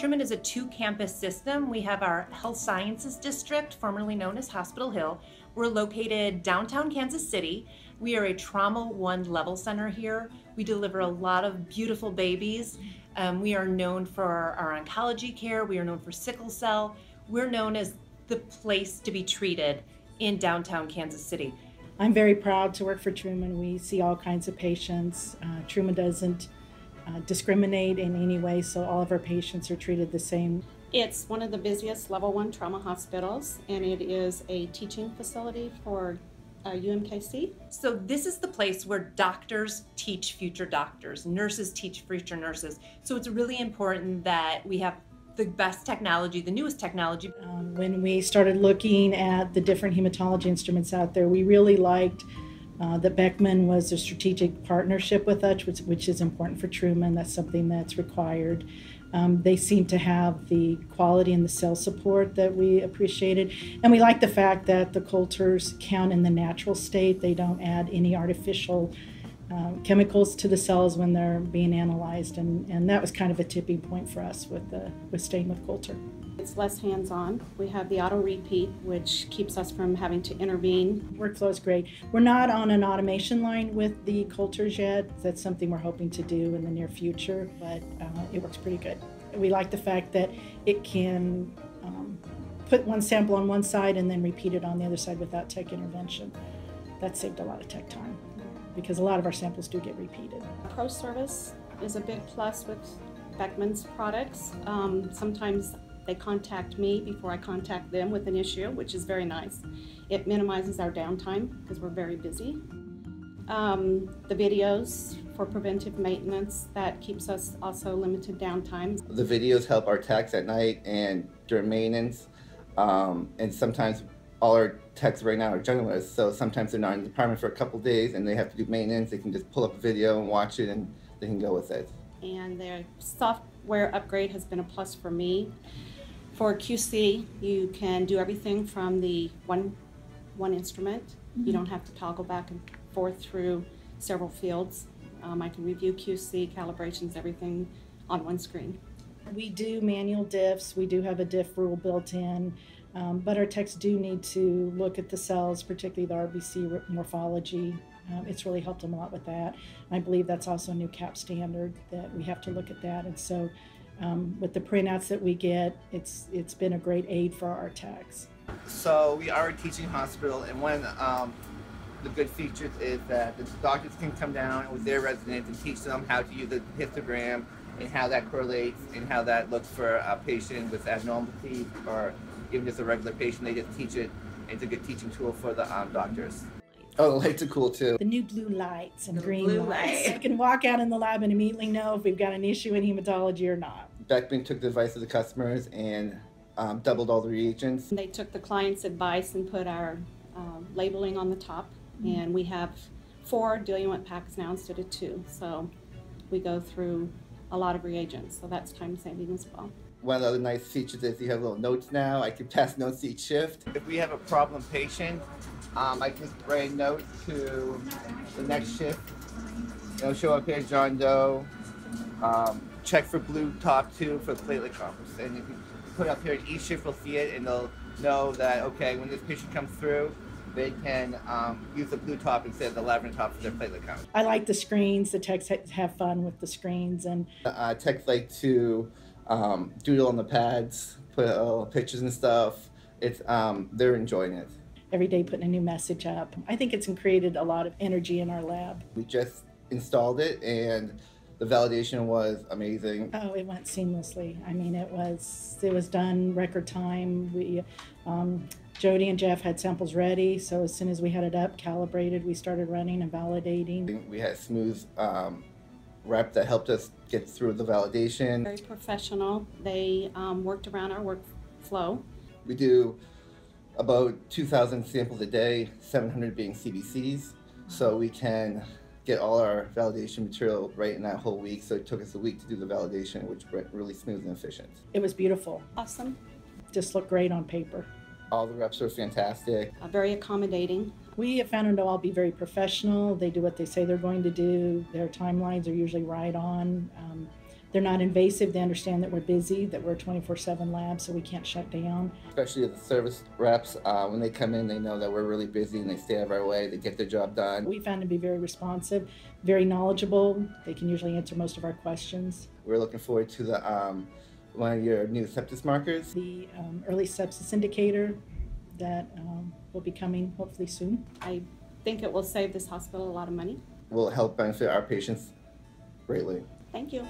Truman is a two campus system. We have our Health Sciences District, formerly known as Hospital Hill. We're located downtown Kansas City. We are a Trauma One level center here. We deliver a lot of beautiful babies. Um, we are known for our oncology care. We are known for sickle cell. We're known as the place to be treated in downtown Kansas City. I'm very proud to work for Truman. We see all kinds of patients. Uh, Truman doesn't uh, discriminate in any way, so all of our patients are treated the same. It's one of the busiest level one trauma hospitals, and it is a teaching facility for uh, UMKC. So, this is the place where doctors teach future doctors, nurses teach future nurses. So, it's really important that we have the best technology, the newest technology. Um, when we started looking at the different hematology instruments out there, we really liked uh, that Beckman was a strategic partnership with us, which, which, is important for Truman. That's something that's required. Um, they seem to have the quality and the cell support that we appreciated. And we like the fact that the Coulters count in the natural state. They don't add any artificial um, chemicals to the cells when they're being analyzed. And, and that was kind of a tipping point for us with, the, with staying with Coulter. It's less hands-on. We have the auto repeat, which keeps us from having to intervene. Workflow is great. We're not on an automation line with the Coulters yet. That's something we're hoping to do in the near future, but uh, it works pretty good. We like the fact that it can um, put one sample on one side and then repeat it on the other side without tech intervention. That saved a lot of tech time because a lot of our samples do get repeated. Pro service is a big plus with Beckman's products. Um, sometimes they contact me before I contact them with an issue, which is very nice. It minimizes our downtime because we're very busy. Um, the videos for preventive maintenance that keeps us also limited downtime. The videos help our techs at night and during maintenance, um, and sometimes all our techs right now are generalists, so sometimes they're not in the department for a couple days and they have to do maintenance. They can just pull up a video and watch it, and they can go with it. And their software upgrade has been a plus for me. For QC, you can do everything from the one, one instrument. Mm-hmm. You don't have to toggle back and forth through several fields. Um, I can review QC, calibrations, everything on one screen. We do manual diffs. We do have a diff rule built in, um, but our techs do need to look at the cells, particularly the RBC morphology. Um, it's really helped them a lot with that. I believe that's also a new CAP standard that we have to look at that. And so um, with the printouts that we get, it's it's been a great aid for our techs. So we are a teaching hospital, and one um, the good features is that the doctors can come down with their residents and teach them how to use the histogram and how that correlates and how that looks for a patient with abnormality or even just a regular patient. They just teach it. It's a good teaching tool for the um, doctors. Oh, the lights are cool too. The new blue lights and The green blue lights. light. You can walk out in the lab and immediately know if we've got an issue in hematology or not. Beckman took the advice of the customers and um, doubled all the reagents. They took the client's advice and put our um, labeling on the top, and we have four diluent packs now instead of two. So we go through a lot of reagents, so that's time saving as well. One of the other nice features is you have little notes now. I can pass notes to each shift. If we have a problem patient, um, I can write a note to the next shift. It'll show up here, John Doe. Um, check for blue top two for platelet counts. And if you put up here, each shift will see it and they'll know that, okay, when this patient comes through, they can um, use the blue top instead of the lavender top for their platelet count. I like the screens. The techs ha- have fun with the screens, and Uh, techs like to um, doodle on the pads, put uh, pictures and stuff. It's um, they're enjoying it. every day putting a new message up. I think it's created a lot of energy in our lab. We just installed it and the validation was amazing. Oh, it went seamlessly. I mean, it was it was done record time. We, um, Jody and Jeff had samples ready, so as soon as we had it up, calibrated, we started running and validating. We had smooth um, rep that helped us get through the validation. Very professional. They um, worked around our workflow. We do about 2,000 samples a day, 700 being CBCs, so we can get all our validation material right in that whole week. So it took us a week to do the validation, which went really smooth and efficient. It was beautiful. Awesome. Just looked great on paper. All the reps are fantastic. Uh, very accommodating. We have found them to all be very professional. They do what they say they're going to do. Their timelines are usually right on. Um, They're not invasive. They understand that we're busy, that we're a 24 7 lab, so we can't shut down. Especially the service reps, uh, when they come in, they know that we're really busy and they stay out of our way. They get their job done. We found them to be very responsive, very knowledgeable. They can usually answer most of our questions. We're looking forward to the um, one of your new sepsis markers. The um, early sepsis indicator that um, will be coming hopefully soon. I think it will save this hospital a lot of money. Will help benefit our patients greatly. Thank you.